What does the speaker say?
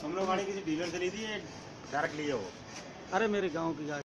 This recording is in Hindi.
तुम लोग गाड़ी किसी डीलर से ली थी डायरेक्ट लिए वो। अरे मेरे गाँव की गाड़ी।